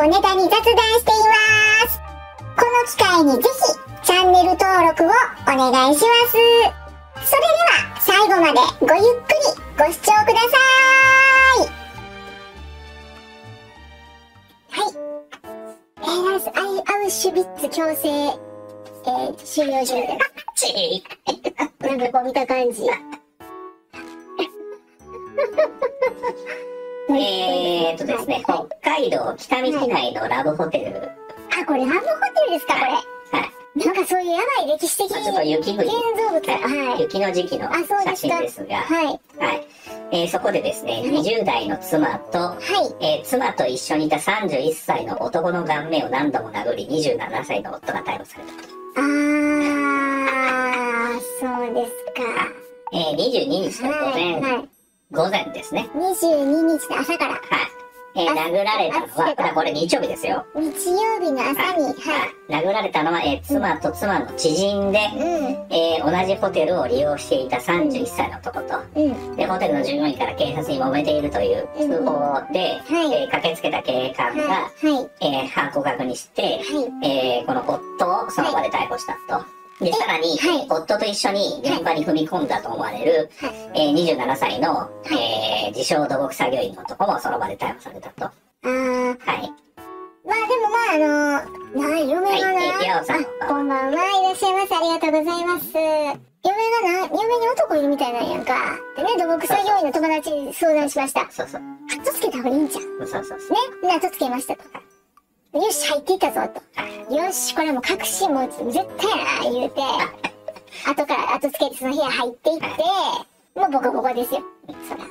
をネタに雑談しています。この機会にぜひ、チャンネル登録をお願いします。それでは、最後までごゆっくりご視聴ください。はい。えー、なんですアイアウシュビッツ強制、えー、収容所みたいな。ちなんかこう見た感じ。えーっとですね、北海道北見市内のラブホテル。あ、これラブホテルですか、これ。はい。なんかそういうやばい歴史的まあちょっと雪国建造物。はい。雪の時期の写真ですが、はい。はい。えーそこでですね、い20代の妻と、はい。えー妻と一緒にいた31歳の男の顔面を何度も殴り、27歳の夫が逮捕されたと。あー、そうですか。えー22日の午前、はい。はい。午前ですね。22日の朝から、はい。えー殴られたのは、これこれ日曜日ですよ。日曜日の朝に、は殴られたのは、えー妻と妻の知人で、い。うん。えー同じホテルを利用していた31歳の男と、うん。で、ホテルの従業員から警察に揉めているという通報で、はいえー駆けつけた警官が、はい。はい。えー犯行を確認して、はい。えーこの夫をその場で逮捕したと。で、さらに、はい夫と一緒に現場に踏み込んだと思われる、はいえー27歳の、えー自称土木作業員の男もその場で逮捕されたと。はあー、い。まあでもまああの、な、嫁がな、はいさんあ、こんばんは、いらっしゃいませ、ありがとうございます。嫁がな、嫁に男いるみたいなんやんか。でね、土木作業員の友達に相談しました。そうそう。後つけた方がいいんじゃん。ね、そうそうそう。で後つけましたと。よし、入っていったぞと。よし、これもう確信持つ。絶対やな、言うて。後から後つけてその部屋入っていって、もうボコボコですよ。そら。っ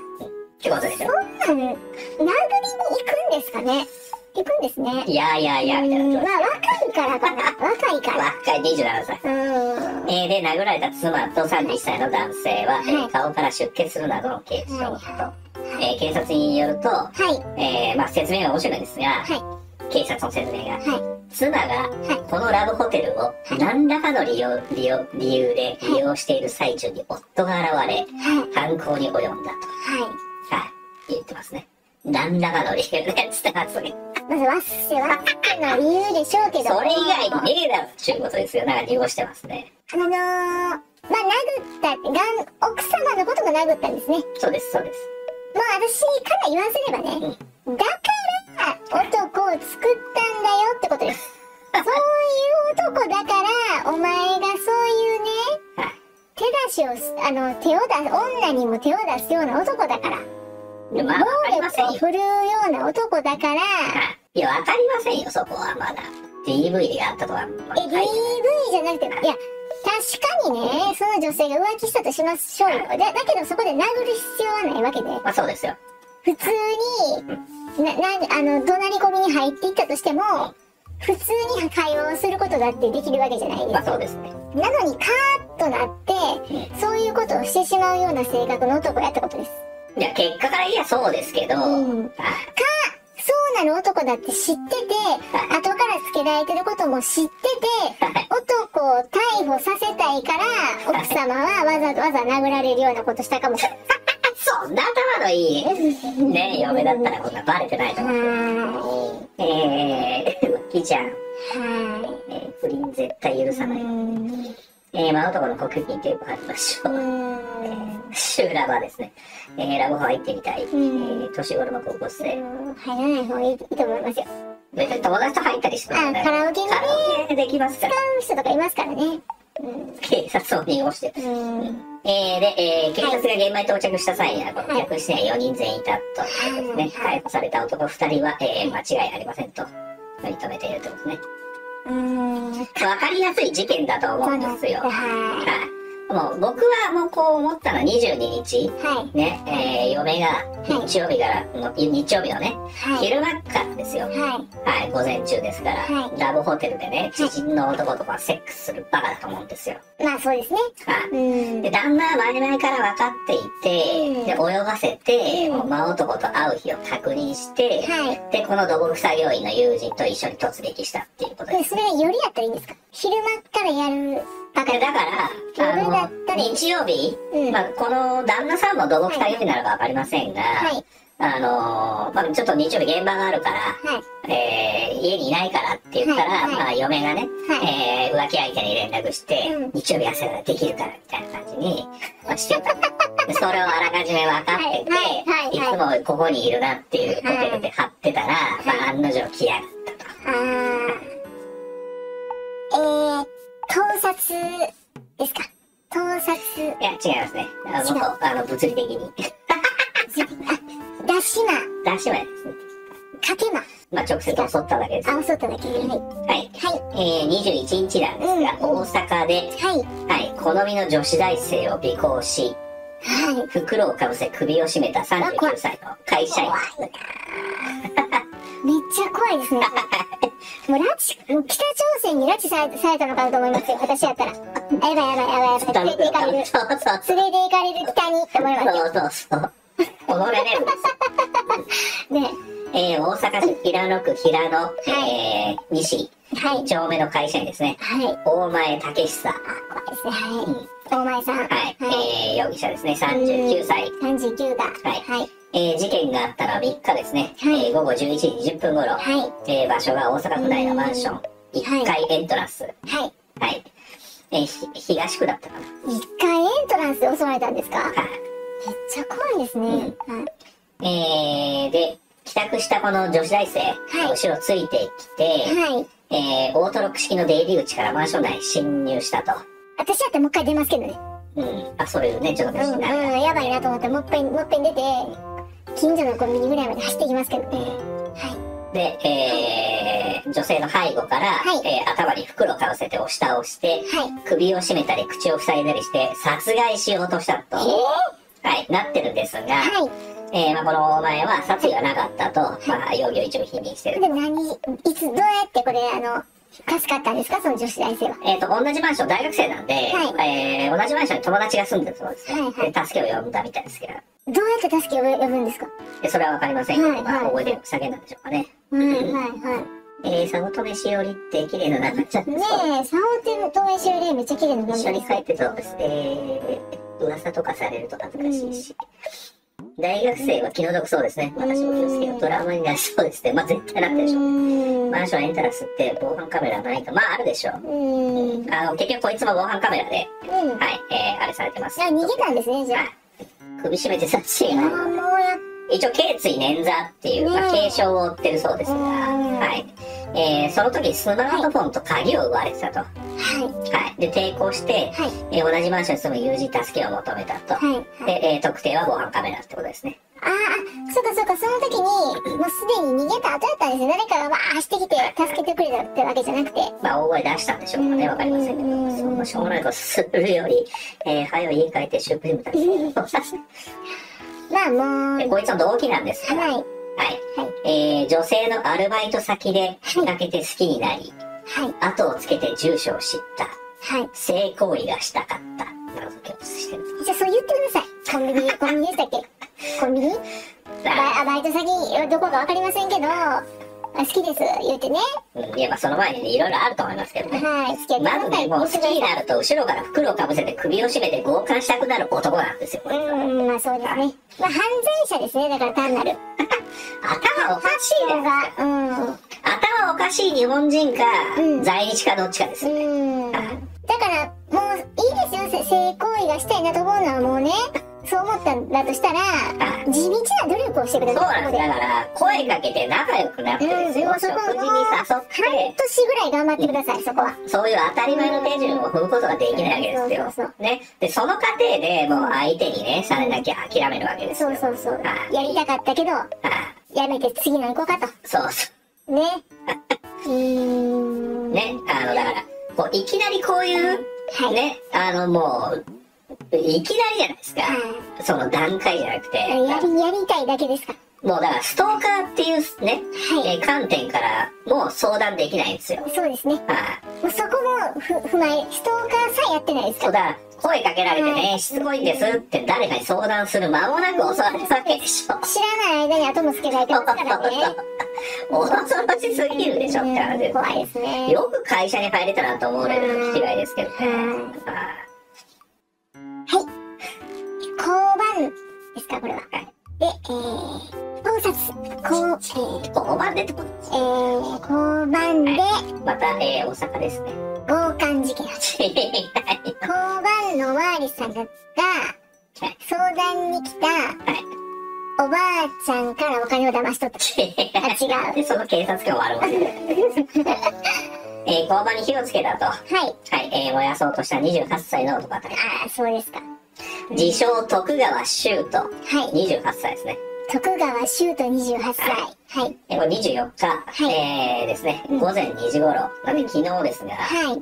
てことでしょ？そんなん、殴りに行くんですかね行くんですね。いやいやいや、みたいな。うんまあ若いからかな。若いから。若い27歳。うん。えーで、殴られた妻と31歳の男性は、えーはい顔から出血するなどの軽傷と、はえー警察によると、はい。えーまあ、説明が面白いんですが、は警察の説明が、は妻がこのラブホテルを何らかの利用利用理由で利用している最中に夫が現れ、はい。犯行に及んだと、はい。はい、言ってますね。何らかの理由で、つってますね。まず、わっせわっせの理由でしょうけど。それ以外にねえだろっていうことですよ。なんか利用してますね。あのー、まあ、殴ったって、がん、奥様のことも殴ったんですね。そうです、そうです。まあ、私から言わせればね、だから、男を作ったんだよってことです。そういう男だから、お前がそういうね、はい。手出しをす、あの、手を出す、女にも手を出すような男だから。暴力を振るうような男だから、はいいや、わかりませんよ、そこはまだ。DV であったとは。まあえ、DV じゃなくて、いや、確かにね、その女性が浮気したとしましょうよ。だだけどそこで殴る必要はないわけで、まあ、そうですよ。普通に、な、な、あの、怒鳴り込みに入っていったとしても、普通に会話をすることだってできるわけじゃないですまあ、そうですね。なのにカーッとなって、そういうことをしてしまうような性格の男やったことです。いや、結果から言えばそうですけど、うんはいそうなる男だって知ってて、後からつけられてることも知ってて、はい男を逮捕させたいから、奥様はわざわざ殴られるようなことしたかもしれない。そんな頭のいい、ね、嫁だったらこんなバレてないと思う。はえー、浮気ちゃん、ーい。はえー、不倫絶対許さない。ん。えー、真男の国金テープ貼りましょうう。ん。シューラバーですね。えー、ラブホ入ってみたい。えんー、年頃の高校生。入らない方がいいと思いますよ。別に友達と入ったりしてもあ、ねカラオケにねカラオケできますから。使う人とかいますからね。うん。警察を濁して。うん。えー、で、えー、警察が現場に到着した際には、この客室には4人全員いたということですね。はい逮捕された男2人は、えー、間違いありませんと認めているということですね。うん。わかりやすい事件だと思うんですよ。ははい。もう僕はもうこう思ったのは22日、い。はい。ね、えー、嫁が日曜日から、の日曜日のね、はい。昼間からですよ。はい。はい、午前中ですから、はいラブホテルでね、知人の男とかセックスするバカだと思うんですよ。まあそうですね。はい。うん。で、旦那は前々から分かっていて、うんで、泳がせて、うんもう真男と会う日を確認して、はい。で、この土木作業員の友人と一緒に突撃したっていうことで。ですそれが夜やったらいいんですか？昼間からやるバカでだから、あの、日曜日、うん。まあ、この旦那さんも土木作業員なのか分かりませんが、はい。あのーまあ、ちょっと日曜日現場があるから、はい。えー家にいないからって言ったら、はい。はい。まあ、嫁がね、はい。えー浮気相手に連絡して、うん。日曜日朝からできるからみたいな感じに、まあ、してた。で それをあらかじめ分かってて、はい。つもここにいるなっていうホテルで貼ってたら、まあ、案の定来やがったと。えー、盗撮ですか？盗撮、いや、違いますね。あ違うもっと、あの、物理的に。だしま、出し前ですね。かけま、まあ、直接襲っただけです。あ、襲っただけ。はい。はい。はい。えー、21日なんですが、うん大阪で、はい。はい、好みの女子大生を尾行し、はい。袋をかぶせ首を絞めた39歳の会社員。めっちゃ怖いですね。もう拉致、もう北朝鮮に拉致されされたのかなと思いますよ。私やったら。あやばいやばいやばいやばい。連れて行かれる。そうそう連れて行かれる北にって思いますよ。そうそうそう。このレベルです。ね。えー、大阪市平野区平野、えー、西はい2。丁目の会社員ですね。はい。大前武久。怖いですね。はい。大前さん。はい。えー、容疑者ですね。39歳。39が。はいはい。えー、事件があったのは3日ですね。はいえー、午後11時20分頃。はい。えー、場所が大阪府内のマンション。1階エントランス。はい。はい。えー、ひ東区だったかな。一回エントランスで襲われたんですか？めっはい。ちゃ怖いですね。はい。えー、で、帰宅したこの女子大生、後ろついてきて、はい。えー、オートロック式の出入り口からマンション内に侵入したと。私だってもう一回出ますけどね。うん。あ、そういうね、ちょっとうん、うん、やばいなと思って、もっぺん、もっぺん出て、近所のコンビニぐらいまで走っていきますけどね。はい。で、えー、女性の背後から、はいえー頭に袋をかぶせて押し倒して、はい。首を絞めたり口を塞いだりして殺害しようとしたと、はい、なってるんですが、はい。えーまあ、このお前は殺意がなかったと、まあ、容疑を一部否認してる。で、何、いつ、どうやってこれ、あの、助かったんですか？その女子大生は。えっ、と、同じマンション、大学生なんで、はいえー同じマンションに友達が住んでるそうですね。はいはいで助けを呼んだみたいですけど、どうやって助けを呼ぶんですか？でそれはわかりませんけど、はいまあ、はい大声で叫んだんでしょうかね。はい、はい、はえー、早乙女しおりって綺麗な名前ちゃ。ねえ、サオテン、東映修例めっちゃ綺麗な名一緒に前帰ってそうです？えー、噂とかされると恥ずかしいし。大学生は気の毒そうですね。私も気をつけよう。ドラマになりそうですね。まあ絶対なってるでしょ。う。マンションエントランスって防犯カメラないか。まああるでしょう。うーん。あの、結局こいつも防犯カメラで、うん。はい、えー、あれされてます。あ、逃げたんですね、じゃはい首絞めて殺人あ。あもうやっ一応、頸椎捻挫っていう、まあ、ね軽傷を負ってるそうですが、うんはい。えー、その時スマートフォンと鍵を奪われてたと。ははい。い。で、抵抗して、はい。えー同じマンションに住む友人に助けを求めたと。はい。はい。で、えー特定は防犯カメラってことですね。ああ、そうかそうか、その時に、もうすでに逃げた後だったんですよ。誰かがわー走ってきて、助けてくれたってわけじゃなくて。まあ、大声出したんでしょうかね。わかりませんけうんど、そんなしょうもないことするより、えー、はよ家帰ってシュークリーム食べて。まあもう、で、こいつの動機なんですが、はい。はい。はい。えー、女性のアルバイト先で見かけて好きになり、はい。後をつけて住所を知った。はい。性行為がしたかった。なるほど、してる。じゃあそう言ってください。コンビニ、コンビニでしたっけ？コンビニ？バイバイト先、どこかわかりませんけど、あ好きです、言うてね。うん、いや、まあ、その前にね、いろいろあると思いますけどね。はい、好きまずね。もう好きになると、後ろから袋をかぶせて首を絞めて強姦したくなる男なんですよ。うん、まあそうですね。まあ犯罪者ですね、だから単なる。頭おかしいです。が、うん。頭おかしい日本人か、うん在日かどっちかです。うん。だから、もういいですよ、せ性行為がしたいなと思うのはもうね、だとしたら、地道な努力をしてくだそうさい。なんです。だから、声かけて仲良くなってですよ。うんそこ食事に誘半って、年ぐらい頑張ってください、そこは。そういう当たり前の手順を踏むことができないわけですよそうそうそ。ね。で、その過程でもう相手にね、されなきゃ諦めるわけですよ。そうそうそう。はいやりたかったけど、はいやめて次の行こうかと。そうそね。うーん。う。ね。あの、だから、こう、いきなりこういう、はい。ね、あの、もう、いきなりじゃないですか。はその段階じゃなくて、い。やり、やりたいだけですか。もうだからストーカーっていうね、はいえー観点からもう相談できないんですよ。そうですね。はい。もうそこもふ踏まえ、ストーカーさえやってないですかそうだ、声かけられてね、しつこいんですって誰かに相談する間もなく襲われるわけでしょ。知らない間に後もつけられてますからね。恐ろしすぎるでしょって話です。怖いですね。よく会社に入れたなと思うレベルの気違いですけどね。うんですか、これは。はいで、えー、察、こう、えー、交番でってこと？えー、交番でまた、えー、大阪ですね。強姦事件を交番のおまわりさんが はい相談に来たはい。おばあちゃんからお金を騙し取った。あ違う で、その警察官を悪者に。えー、交番に火をつけたと。ははい。い、えー、燃やそうとした28歳の男あたり。ああ、そうですか。自称徳川修斗。はい。28歳ですね。徳川修斗28歳。はい。えー、これ24日、はいえー、ですね、うん午前2時頃、なんで昨日ですが、はい。はい。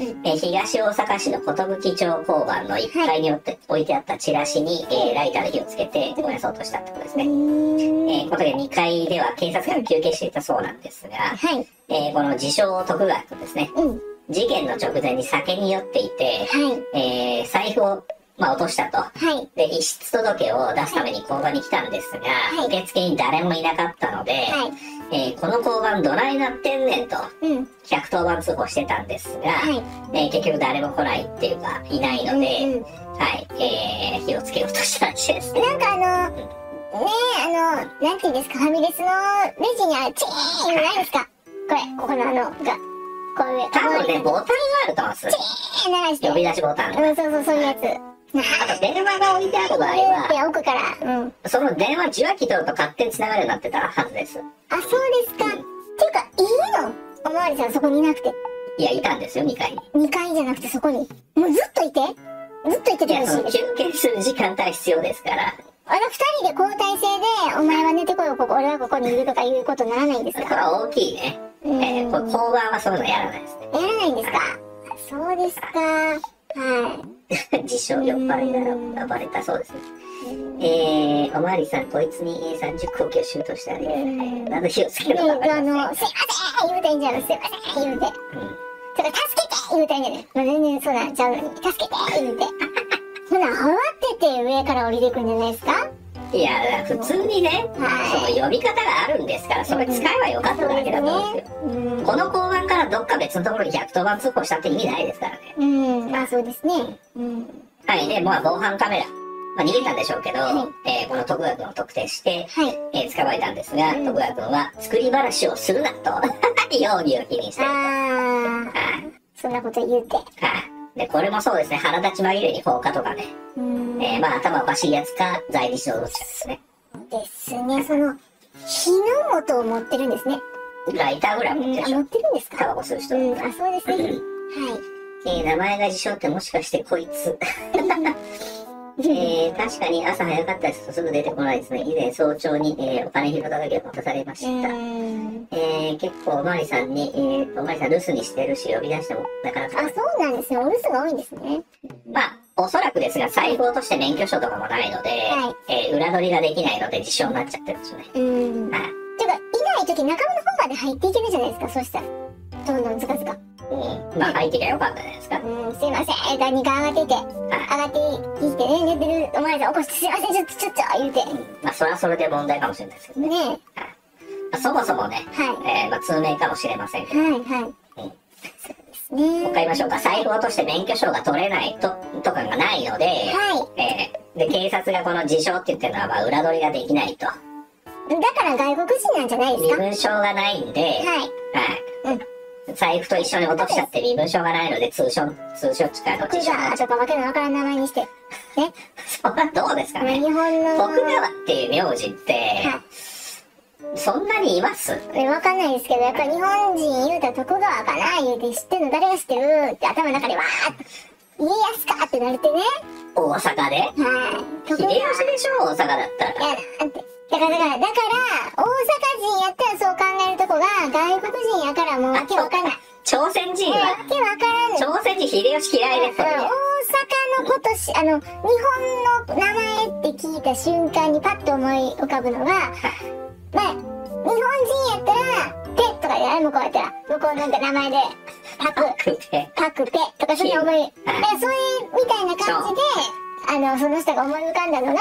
うんえー東大阪市の寿町交番の1階に置って置いてあったチラシに、えーライターで火をつけて燃やそうとしたってことですうね。えー、この時2階では警察官が休憩していたそうなんですが、はい。えーこの自称徳川君ですね、うん。事件の直前に酒に酔っていて、はい。えー財布を、まあ、落としたと。はい。で、遺失届を出すために交番に来たんですが、い受付に誰もいなかったので、はい。えーこの交番どないなってんねんと、うん。110番通報してたんですが、はい。えー結局誰も来ないっていうか、いないので、うんうんはい、えー火をつけようとしたらしいですね。なんかあの、ねえ、あの、なんていうんですか、ファミレスのレジにあるチーンないですか？これ、ここのあの、が、こういう、多分ね、ボタンがあると思うんです。チーン流して。呼び出しボタン。うん、そうそう、そういうやつ。あと電話が置いてある場合では、奥から、うん。その電話受話器取ると勝手に繋がるようになってたはずです。あ、そうですか。っていうか、いいの？おまわりさんそこにいなくて。いや、いたんですよ、2階に。2階じゃなくてそこに。もうずっといて？ずっといててほしいです。その休憩する時間帯必要ですから、あの二人で交代制で、お前は寝てこいよ、ここ、俺はここにいるとかいうことにならないんですか？これは大きいね。えうんー、交番はそういうのやらないですね。やらないんですか？そうですか。は自称酔っ払いならバレたそうですね。えー、おまわりさん、こいつにえー30口径シュートしてあげる。えーなぜ火をつけるのかあの、すいません言うていいんじゃないすいません言うて。うんそれ助けて言うたんじゃないまあ、全然そうなんちゃうのに。助けて言うて。ほな、慌てて上から降りてくんじゃないですか？いや、普通にね、はいその呼び方があるんですから、それ使えばよかっただけだと思うんですよ。うん。この交番からどっか別のところに110番通報したって意味ないですからね。うん、まあそうですね。うん。はい。で、まあ、防犯カメラ。まあ、逃げたんでしょうけど、はいえーこの徳川君を特定して、はい。えー捕まえたんですが、うん徳川君は作り話をするなと、容疑を否認してると。あはい。ー、そんなこと言うて。はい。で、これもそうですね、腹立ち紛れに放火とかね、うん。えーまあ、頭おかしいやつか、在日のどっちかですね。ですね、その、火の元を持ってるんですね。ライターぐらい持ってるでしょあ持。ってるんですか？タバコ吸う人。うん、あ、そうですね。はい。えー名前が自称ってもしかしてこいつ。えー、確かに朝早かったですとすぐ出てこないですね。以前早朝に、えーお金拾った時は渡されました。うん。えー、結構おまわりさんに、えー、おまわりさん留守にしてるし呼び出してもなかなあ、か。そうなんですね。お留守が多いんですね。まあ、おそらくですが、財布を落として免許証とかもないので、はいえー裏取りができないので自称になっちゃってるんですよね。うん。はい。ていうか、いない時仲間の方まで入っていけるじゃないですか、そしたら。どんどんズカズカ。うん。まあ、入ってきゃよかったじゃないですか。うん、すいません。第2階上がっていて、上がってきてね、寝てるお前さん起こして、すいません、ちょっと、ちょっと、言うて。うん。まあ、それはそれで問題かもしれないですけどね。ねまあ、そもそもね、はえー、まあ、通名かもしれませんけど、い。はい、はい。うんそうですね。もう一回言いましょうか。財布を落として免許証が取れないと、とかがないので、はえーで、警察がこの自称って言ってるのは、まあ、裏取りができないと。い。だから外国人なんじゃないですか？身分証がないんで、はい。はい。財布と一緒に落としちゃって身分証がないので、通称、通称使いの自称。徳川、ちょっとわけのわからん名前にして。ね。そんなどうですか？ね。日本の。徳川っていう名字って、はそんなにいます？い。わかんないですけど、やっぱり日本人言うたら徳川かな言うて知ってんの誰が知ってるって頭の中でわーって、家康かってなるってね。大阪で？はい。秀吉でしょ大阪だったら。いや、なんて。だから、だから、だから、大阪人やったらそう考えるとこが、外国人やからもうわけわかんない。朝鮮人わは、けわからん。ねん。朝鮮人秀吉嫌いですよ大阪のことし、あの、日本の名前って聞いた瞬間にパッと思い浮かぶのが、まあ、日本人やったら、ペッとかで、あれ向こうやったら、向こうなんか名前で、パク。パクペ。とかそういう思い、そういうみたいな感じで、あの、その人が思い浮かんだのが、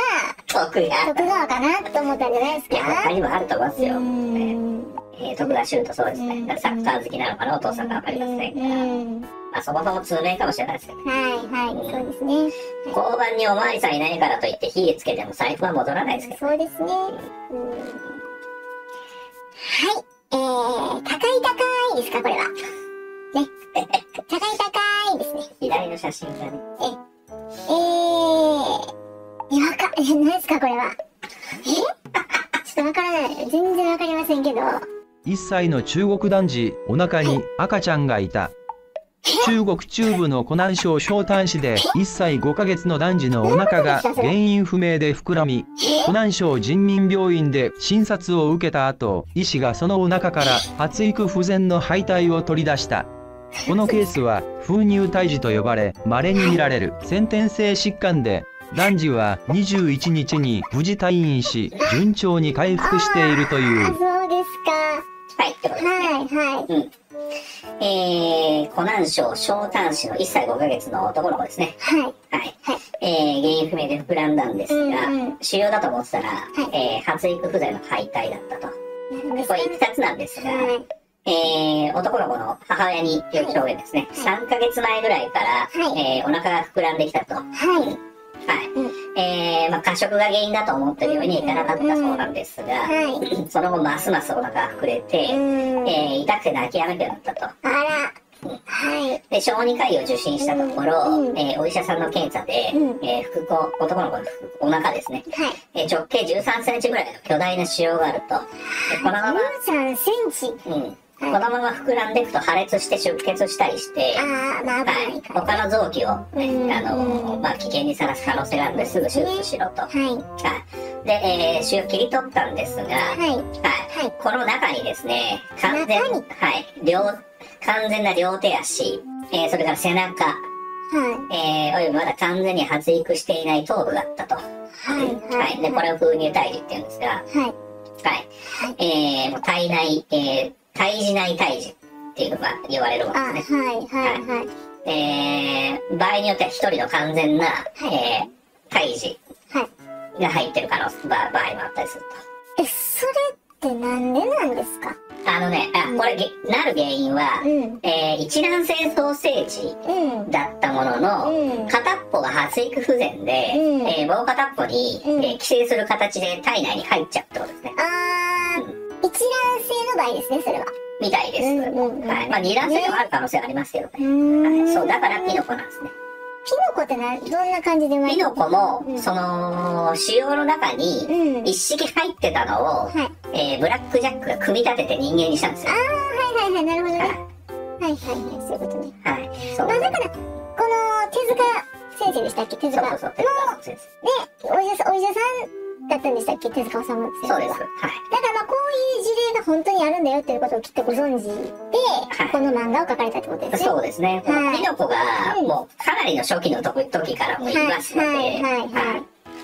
徳川。徳川かなと思ったんじゃないですいや、他か。にもあると思いますよ。うえんーえー徳川修斗そうですね。サッカー好きなのかなお父さんがわかりませんが。うんままあ、そもそも通名かもしれないですけど。はい、はい、そうですね。交番におまわりさんいないからといって火つけても財布は戻らないですけど。そうですね。うん。はい。えー、高い高いですか、これは。ね。高い高いですね。左の写真がね。えー、え、わか、え、何ですか、これは？え？ちょっとわからない。全然わかりませんけど。1歳の中国男児、お腹に赤ちゃんがいた。中国中部の湖南省小丹市で1歳5ヶ月の男児のお腹が原因不明で膨らみ、湖南省人民病院で診察を受けた後、医師がそのお腹から発育不全の胚胎を取り出した。このケースは風乳胎児と呼ばれ、稀に見られる先天性疾患で、男児は21日に無事退院し、順調に回復しているというあ、。そうですはい、ってことですね。か。はい、はい。えー、湖南省小丹市の1歳5ヶ月の男の子ですね。はい。はい。はいえー、原因不明で膨らんだんですが、うんうん腫瘍だと思ってたら、いえー、発育不全の胚胎だったと。これ一冊なんですが、はい。えー、男の子の母親による表現ですね。3ヶ月前ぐらいから、はいえー、お腹が膨らんできたと。ははい。い。えー、まあ、過食が原因だと思ってるようにいかなかったそうなんですが、はい。その後ますますお腹が膨れて、うん。えー、痛くて泣き止めてなったと。あら。はい。で、小児科医を受診したところ、うんえーお医者さんの検査で、うんえー腹腔、男の子の腹お腹ですね、はい。えー直径13センチぐらいの巨大な腫瘍があると。でこのまま、13センチ。うん、このまま膨らんでいくと破裂して出血したりして、あはない。他の臓器を、ねうんあのまあ、危険にさらす可能性があるのですぐ手術しろと。はい、はい。で、えー、腫瘍切り取ったんですが、はい。はいはいこの中にですね、完全、はい、両、完全な両手足、えーそれから背中、はえー、およびまだ完全に発育していない頭部があったと。い。はい。はい。で、これを風乳胎児って言うんですが、はい。はい。えー、もう体内、えー、胎児内胎児っていうのが言われるですね。はい。はい。はい。えー、場合によっては一人の完全な、えー、胎児はい。が入ってる可能性、ば場合もあったりすると。え、それってなんでなんですか？あのね、あ、これ、げなる原因は、うん。えー、一卵性ソーセージうん。だったものの、うん片っぽが発育不全で、うんえーもう片っぽに、うんえー寄生する形で体内に入っちゃうってことですね。あー、一卵性の場合ですね、それは。みたいです。うんうんうんはい。まあ、二卵性でもある可能性はありますけどね。うーん。はい。そう、だからピノコなんですね。ピノコってな、どんな感じでピノコも、うんその、腫瘍の中に、うん。一式入ってたのを、はい。えーブラックジャックが組み立てて人間にしたんですよ。はいはいはい、なるほどね。ははいはいはい、そういうことね。い。はい。そう。まあだから、この手塚先生でしたっけ？手塚。そうそうそう、手塚先生。で、お医者さん、お医者さんだったんでしたっけ手塚治虫先生は。そうです。はい。だからまあこういう事例が本当にあるんだよっていうことをきっとご存知で、はいこの漫画を描かれたってことですね。そうですね。はいピノコが、うんもう、かなりの初期の時時からもういますので、はいはいはいはい。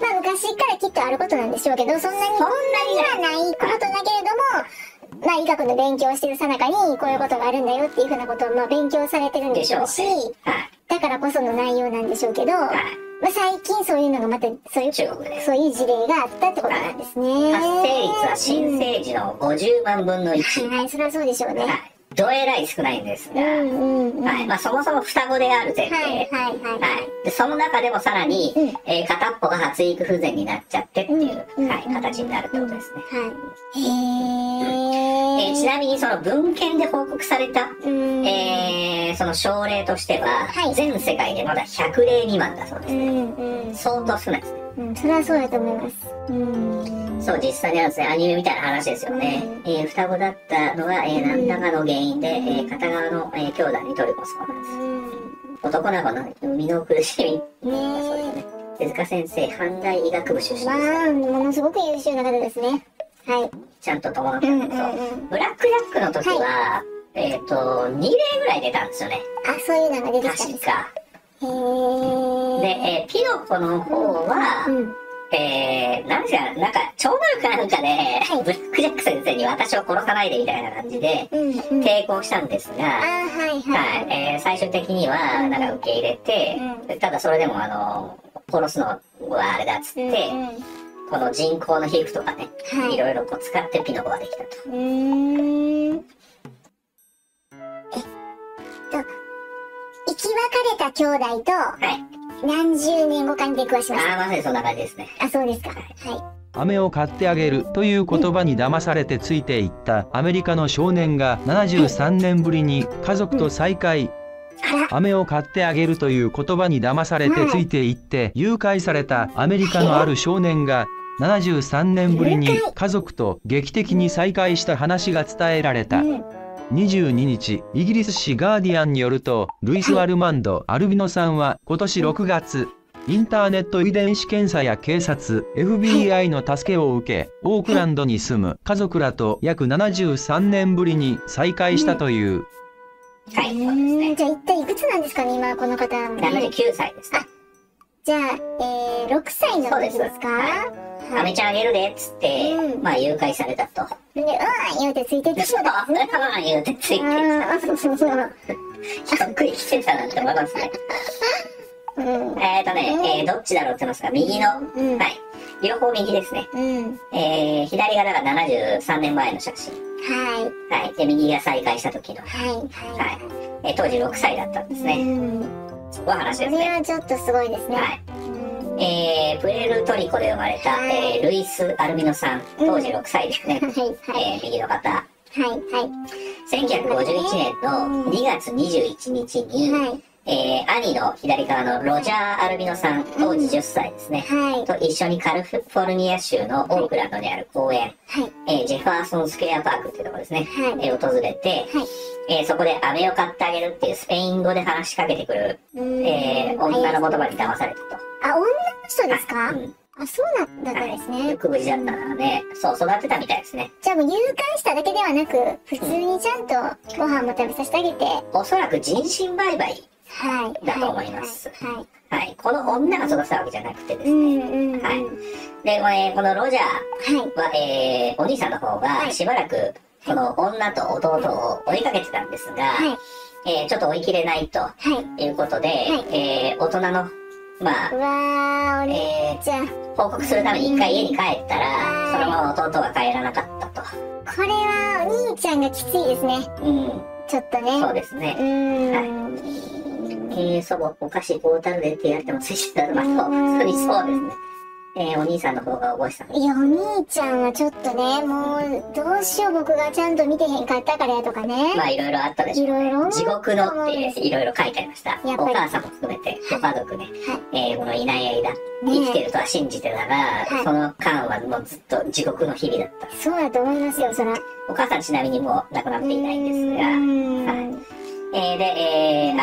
まあ昔からきっとあることなんでしょうけど、そんなにこんなにはないことだけれども、まあ医学の勉強をしてるさなかにこういうことがあるんだよっていうふうなことをまあ勉強されてるんでしょうし、はい。だからこその内容なんでしょうけど、まあはい。最近そういうのがまた、そういう、中国で。そういう事例があったってことなんですね。発生率は新生児の50万分の1。はいはい、それはそうでしょうね。はい。どえらい少ないんですが、うんうんうん。はい。まあ、そもそも双子である前提。はいはいはいはい。で、その中でもさらに、うんえー片っぽが発育不全になっちゃってっていう、うんはい、形になるってことですね。はい。へー。えーちなみにその文献で報告された、うん。えーその症例としては、はい全世界でまだ100例未満だそうです。うんうん。相当少ないですね。うん、それはそうだと思います。うん。そう、実際にあるんですね。アニメみたいな話ですよね。うえー双子だったのは、えー何らかの原因で、えー片側の、えー兄弟に取り越すものです。男の子の生みの苦しみ。ねそうですね。手塚先生、阪大医学部出身です。まあ、ものすごく優秀な方ですね。はい。ちゃんと友達うんうんうんそう。ブラックジャックの時は、えっ、と、2例ぐらい出たんですよね。あ、そういうのが出てきたんですか。確か。へー。で、えーピノコの方は、うん。えー、なんか、なんか、超能力かなんかで、はいブラックジャック先生に私を殺さないでみたいな感じで、うん。うん。抵抗したんですあ、が、はいははい、い。えー最終的には、うんなんか受け入れて、うんただそれでもあの、殺すのはあれだっつって、うんうんこの人工の皮膚とかね、はいいろいろこう使ってピノコができたと。うーん。えっと、た兄弟と、はい。何十年後かに出くわしましああ、まさにそんな感じですね。た。あ、そうですか。はい。飴を買ってあげるという言葉に騙されてついていったアメリカの少年が73年ぶりに家族と再会飴を買ってあげるという言葉に騙されてついていって誘拐されたアメリカのある少年が73年ぶりに家族と劇的に再会した話が伝えられたうん。22日イギリス紙ガーディアンによるとルイス・ワルマンド・アルビノさんは今年6月インターネット遺伝子検査や警察 FBI の助けを受けオークランドに住む家族らと約73年ぶりに再会したというはい、うそうですねーん。じゃあ一体いくつなんですかね、今この方は。79歳ですね。じゃあ、えー、6歳の時ですか？そうですアメちゃんあげるでっつって、うんまあ誘拐されたと。で、うん、言うてついてってそう、そう言うてついてきああ、そうそうそう。た。ひっくり来てたなって思いますね。うん。えーとね、えー、どっちだろうって言いますか、右の、うんはい。両方右ですね。うん。えー、左がだから73年前の写真。はい。はい。で、右が再会した時の。はい。はい。はい。えー当時6歳だったんですね。うん。お話これですね。はちょっとすごいですね。はい。うんえー、プエルトリコで生まれた、はいえールイス・アルミノさん、当時6歳ですね。はい。はい。えー、右の方。はい。はい。1951年の2月21日に、はい。えー、兄の左側のロジャー・アルビノさん、当時10歳ですね。はい。と一緒にカリフォルニア州のオークランドにある公園、はい。えージェファーソンスクエアパークっていうところですね。はいえー訪れて、はいえーそこで飴を買ってあげるっていうスペイン語で話しかけてくる、うんえー女の言葉に騙されたと。あ、女の人ですか？うんあ、そうなんだったんですはい。ねよ。く無事だったからね。そう、育てたみたいですね。じゃあもう誘拐しただけではなく、普通にちゃんとご飯も食べさせてあげて、おそらく人身売買。はい。だと思いますはい。はいはい。この女が育てたわけじゃなくてですうね。んうんうん。はいはい。で、これこのロジャー、はい。は、えー、お兄さんの方がしばらくこの女と弟を追いかけてたんですが、はい。えーちょっと追い切れないとはい。いうことで、いえー大人の、まあえちゃん。ー報告するために一回家に帰ったら、はいそのまま弟は帰らなかったと。これはお兄ちゃんがきついですね。うん、ちょっとね。そうですねう。ーはいん。えー、祖母、お菓子こうたるでって言われてもついちゃった。まあ、そう普通にそうですね。えーお兄さんの方が覚えてたいや、お兄ちゃんはちょっとね、もう、どうしよう僕がちゃんと見てへんかったからやとかね。まあ、いろいろあったでしょう。いろいろ。地獄のっていろいろ書いてありました。やっぱりお母さんも含めて、ご家族ね、はいえーこのいない間、ね生きてるとは信じてたが、はいその間はもうずっと地獄の日々だった。そうだと思いますよ、そら。お母さんちなみにもう亡くなっていないんですが、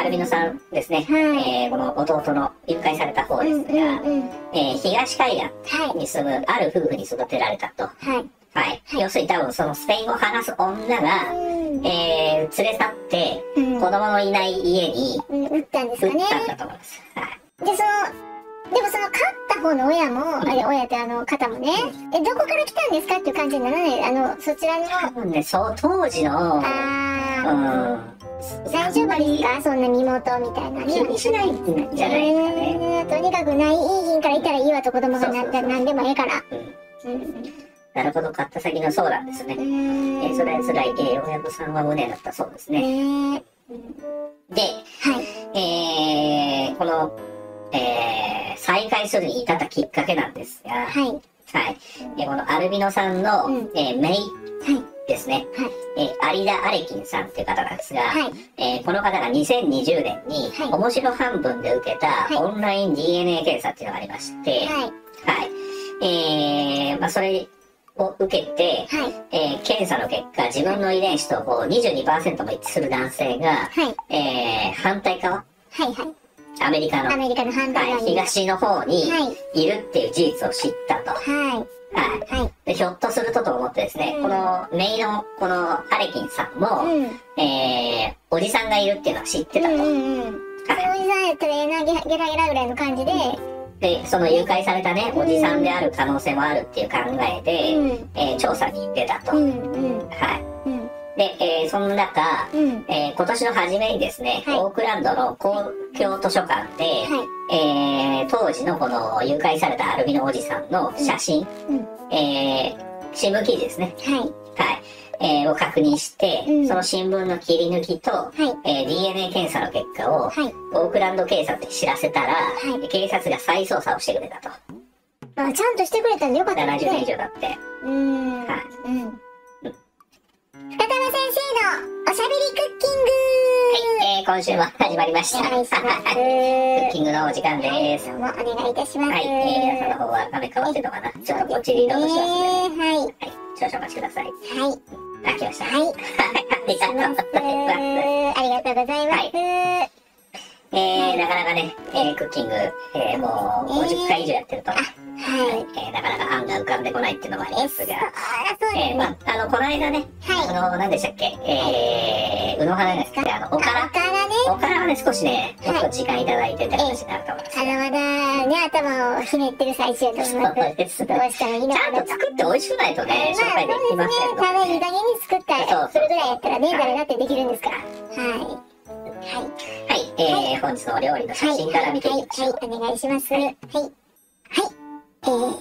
えーアルビノさんですね、はいえーこの弟の誘拐された方ですが、うんうんうん。えー東海は岸に住むある夫婦に育てられたと。い。はい。はい。要するに多分そのスペイン語を話す女が、うんえー連れ去って、うん子供のいない家にうん、撃ったんですかね。たんだと思います。はい。で、その、でもその、勝った方の親も、あれ、親ってあの、方もね、え、どこから来たんですかっていう感じにならない、あの、そちらの、多分ね、そう、当時の、うあー、ん。大丈夫ですかそんな身元みたいな気にしないんじゃないですかね。えーとにかくない、いい品からいたらいいわと子供がなそうそうそうなんでもええから。うん。うん。なるほど、買った先のそうなんですね。うえん。ー、それは辛い、えー、親御さんは無念だったそうですね。ねで、はい。えー、この、えー、再会するに至ったきっかけなんですが、はい。はい。えーこのアルビノさんの、うんえーメイはい。ですね。はい。えーアリダ・アレキンさんっていう方なんですが、はい。えーこの方が2020年に、はい面白半分で受けたいオンライン DNA 検査っていうのがありまして、はい。はい。えー、まあ、それを受けて、はい。えー検査の結果、自分の遺伝子とこう22%も一致する男性が、はい。えー、反対側、はい。はい。アメリカの、アメリカの反対はい。東の方にはい。いるっていう事実を知ったと。はい。はい。ひょっとするとと思ってですね、うんこのメイのこのアレキンさんも、うん。えー、おじさんがいるっていうのは知ってたと。うんうんうん。そのおじさんやったらええな、ゲラゲラゲラぐらいの感じで、で、その誘拐されたね、おじさんである可能性もあるっていう考えで、うん。えー調査に出たと。うんうん。はい。うん。で、えーその中、うん。えー今年の初めにですね、はいオークランドの公共図書館で、はい。えー当時のこの誘拐されたアルビノおじさんの写真、うん。えー新聞記事ですね。はい。はい。えーを確認して、うんその新聞の切り抜きと、はい。えー DNA 検査の結果を、はい。オークランド警察に知らせたら、はい警察が再捜査をしてくれたと。あ、ちゃんとしてくれたんでよかったです70年以ね。上だって。うーん。はいうん。深田先生のおしゃべりクッキングはい、えー、今週も始まりました。お願いします。クッキングのお時間です。どうもお願いいたします。はい、えー、皆さんの方は画面変わってるのかなちょっとこっちに移動しますね。はい。はい、少々お待ちください。はい。あ、来ました。はい。ありがとうございます。ありがとうございます。えー、なかなかね、えー、クッキング、えー、もう50回以上やってると、はい。えー、なかなか案が浮かんでこないっていうのもありますが、えー、まね。あ、あの、この間ね、はいあの、何でしたっけ、えー、宇野花ですか？あの、おから？あ、からね。おからはね、少しね、もっと時間いただいてって話になると思います。あの、まだね、頭をひねってる最中だと思うですどうしたらいいのちゃんと作って美味しくないとね、紹まあ、介できませんそうですね。ただ、いい加減に作ったら、それぐらいやったらね、誰だってできるんですから。はい。はい。はい、えー、本日のお料理の写真から見ていきましょう。はい、はい、お願いします。はい。はい。えー、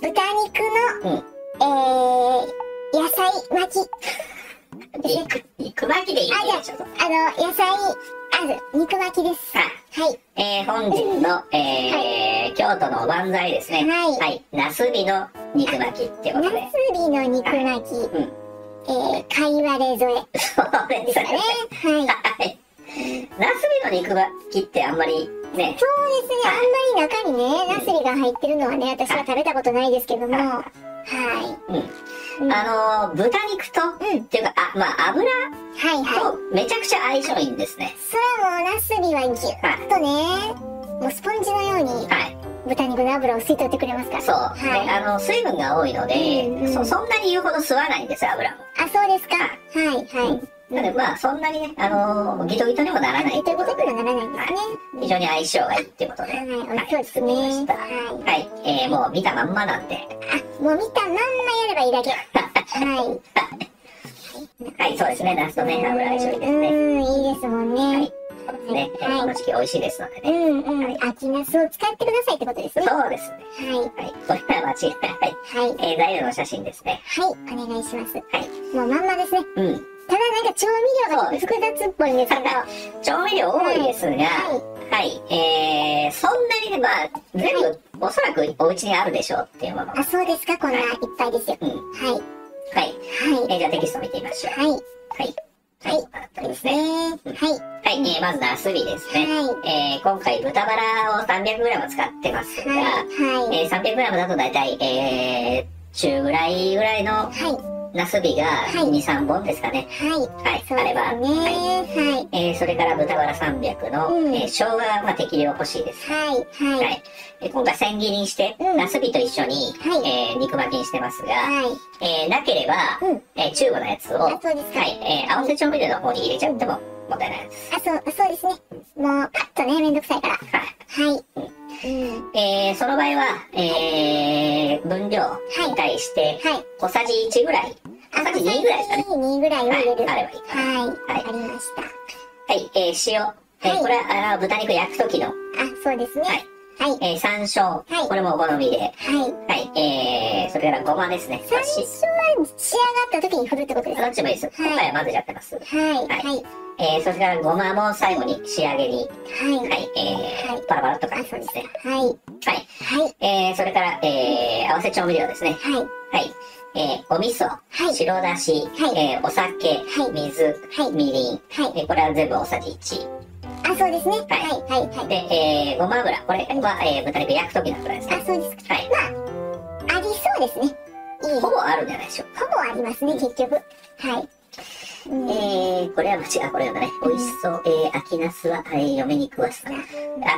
豚肉の、うんえー、野菜巻き。肉、肉巻きでいいねあ、じゃ。あ、あの、野菜、ある、肉巻きです。はい。はい。えー、本日の、えー、京都のおばんざいですね。はいはい。ナスビの肉巻きってことで。ナスビの肉巻き、うん。えー、貝割れ添え そうでですすかね。はい。はい。ナスビの肉巻きってあんまりね、そうですね。あんまり中にね、ナスビが入ってるのはね、私は食べたことないですけども。はうん。い。うんあのー、豚肉と、うんっていうか、あ、まあ、油はいはい。とめちゃくちゃ相性いいんですね。それはもうナスビはギュッとね、もうスポンジのようにはい。豚肉の油を吸い取ってくれますから。そう。はいで、あの、水分が多いので、うんうんそ、そんなに言うほど吸わないんですよ、油も。あ、そうですか。はいはい。なので、まあ、そんなにね、あのー、ギトギトにもならないギトギトにということで、はならないんですね。非常に相性がいいっていうことで、はい、美味しそうですね。た。ははい。えー、もう見たまんまなんで、い。あ、もう見たまんまやればいいだけ。はい。はい、そうですね。ナスとね、油相性いいですうね。ん、いいですもんね。そうですね。えーはいこの時期美味しいですのでうね。んうん。秋ナスを使ってくださいってことですね。はそうですね。い。はい。これは間違いない。はい。はい。えー、材料の写真ですね。はい。お願いします。はい。もうまんまですね。うん。ただなんか調味料が複雑っぽいんですけど。は調味料多いですが、はい。えー、そんなにね、まあ、全部、おそらくお家にあるでしょうっていうもの。あ、そうですか。こんないっぱいですよ。うん。はい。はい。はい。えー、じゃあテキスト見てみましょう。はい。はい。はい。あったそうですね。ね。はい。はい。えー、まずナスビですね。はえー、今回豚バラを 300g 使ってますが、はい。はい。えー、300g だと大体、えー、中ぐらいぐらいのはい。ナスビがはい2、3本ですかね。はい。はい。あれば。はい。はい。えー、それから豚バラ300の、うんえー、生姜がまあ適量欲しいです。はい。ははい。い。えー今回千切りにして、うんナスビと一緒に、はいえー肉巻きにしてますが、はい。えーなければ、うんえーチューブのやつを、はあ、そうですか。い、えー合わせ調味料の方に入れちゃっても問題ないです。あ、そう、そうですね。もう、パッとね、めんどくさいから。はい。はい。うん。えーその場合は、えー分量に対して、はい。小さじ1ぐらい、小さじ2ぐらいですかね。2ぐらいを入れる。はいあればいいはい。はいありました。はい、えー塩。えーはいこれは、あの豚肉焼く時の、あ、そうですね。はいはい。えー山椒、はいこれもお好みで、はい。はい、えー、それからごまですね。最初は仕上がった時に振るってことですか？どっちもいいです。今回は混ぜちゃってます。はい。はい。えー、それからごまも最後に仕上げに、はい。はい、えーはいパラパラっとかあ、けてですね。はい。はい。はい。えー、それから、えー、合わせ調味料ですね。はい。はい。えー、お味噌、はい白だし、はいえー、お酒、はい水、はいみりん、はい。えーこれは全部大さじ1。あ、そうですね。はい。はい。はい。で、えー、ごま油、これは、えー、豚肉焼く時の油ですあ、ね。そうですか。はい。ありそうですね。いい。ほほぼあるんじゃないでしょうか。ぼありますね、結局。はい。うんえー、これは間違う、これだね。美味しそう。えー、秋ナスは、えー、嫁に食わす。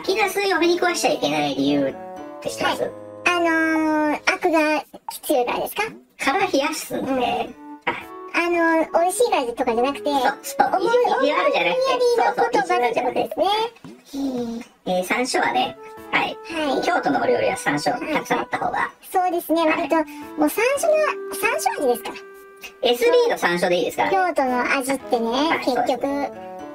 秋ナス嫁に食わしちゃいけない理由って知ってます、あのー、アクが強いからですか体冷やすんで、うんはい。あのー、美味しいからとかじゃなくて、そう、そう、意地悪じゃなくて、そうじゃなくてで、すね。うんえー、山椒はね、はい。はい。京都のお料理は山椒たくさんあった方が、そうですね、割と、もう山椒の、山椒味ですか？ら。SB の山椒でいいですからね。京都の味ってね、はい結局、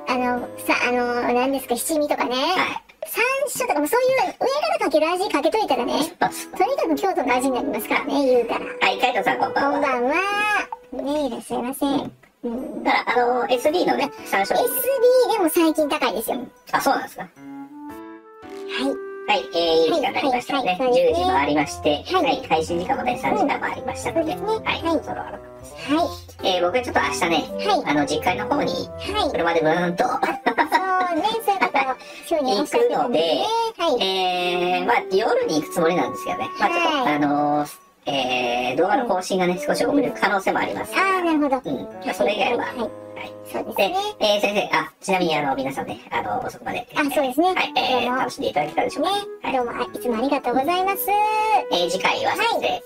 あの、さ、あの、何ですか、七味とかね、はい。山椒とかもそういう上からかける味かけといたらね、とにかく京都の味になりますからね、言うたら。はい、海斗さんこんばんは。こんばんは。ね、いらっしゃいませ。うんうん。だから、あの、SB のね、参照 SB でも最近高いですよ。あ、そうなんですか。はい。はい、えー、いい時間になりましたので、はいはいはい10時回りまして、ははいい、配信時間もね、3時間回りましたので、そうですねはい、はいそろそろあのはえー、僕はちょっと明日ね、はいあの、実家の方に、い。はい。車でブーンと、そうね、そういう方を、週におっしゃってるんですね。はい。えー、まあ、夜に行くつもりなんですけどね、まあ、ちょっと、はいあのー、えー、動画の更新がね、少し遅れる可能性もあります。ああ、なるほど。うん、まあ、それ以外は、はい。はい。でそうですね。、えー、先生、あ、ちなみにあの、皆さんね、あの、遅くまで、あ、そうですね。はい、えー。楽しんでいただけたでしょうか？ね、はいどうも、あいつもありがとうございます。えー、次回は先生、え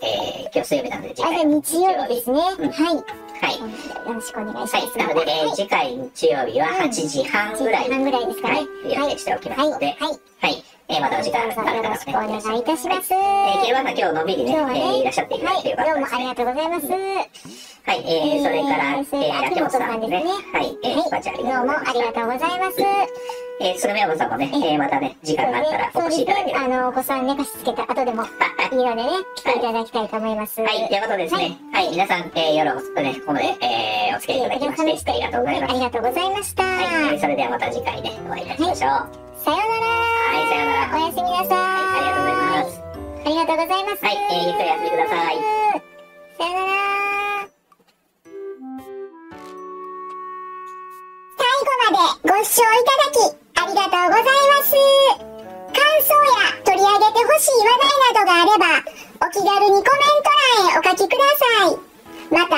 ー、今日水曜日なんで、次あ、回じゃあ日曜日ですね。うんはい。はい。よろしくお願いします。はい。なので、えー次回日曜日は8時半ぐらい8時半ぐらいですかねはい、予定しておきますはい。ので、はい。はい。えーまたお時間どうぞよろしくお願いいたします。えー、キルバさん今日のんびりね、えーいらっしゃっていただはい、どう。もありがとうございます。はい、えー、それから、え秋元さんですねはい、えー、スパチャありどうもがとうございました。ありがとうございます。えー、スルメオブさんもね、えー、またね、時間があったらお越しいただければ。あの、お子さん寝かしつけた後でも いいのでね、来ていただきたいと思います。はい、ということでですね、はい、皆さん、えー、夜遅くね、ここまで、えー、お付き合いいただきまして、ありがとうございます。ありがとうございました。はい、えーそれではまた次回ね、お会いいたしましょう。はさようなら。い、さようなら。おやすみなさい。ありがとうございます。ありがとうございます。はい、えー、ゆっくりお休みください。さよなら。最後までご視聴いただきありがとうございます。感想や取り上げてほしい話題などがあれば、お気軽にコメント欄へお書きください。また、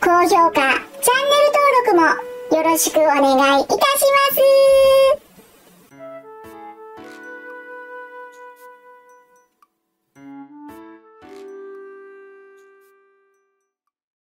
高評価、チャンネル登録もよろしくお願いいたします。